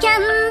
can